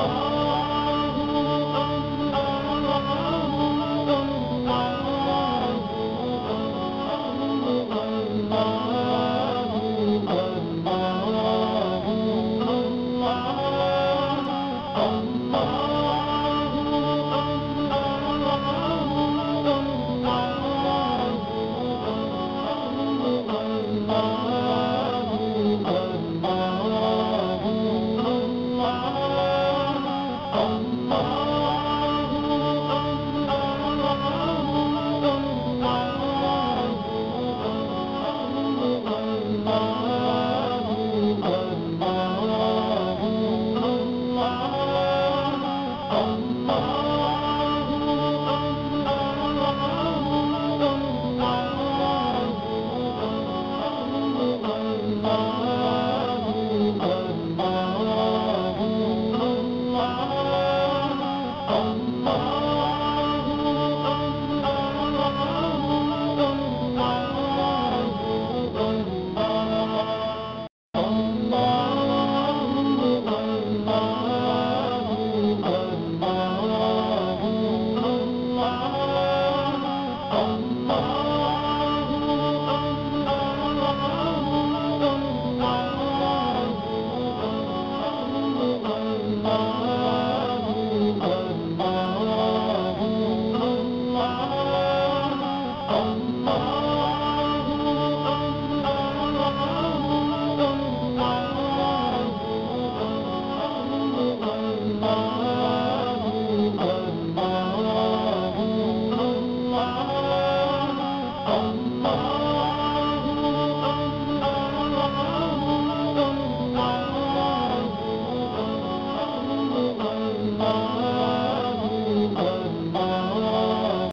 Oh. Oh.